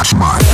Watch my.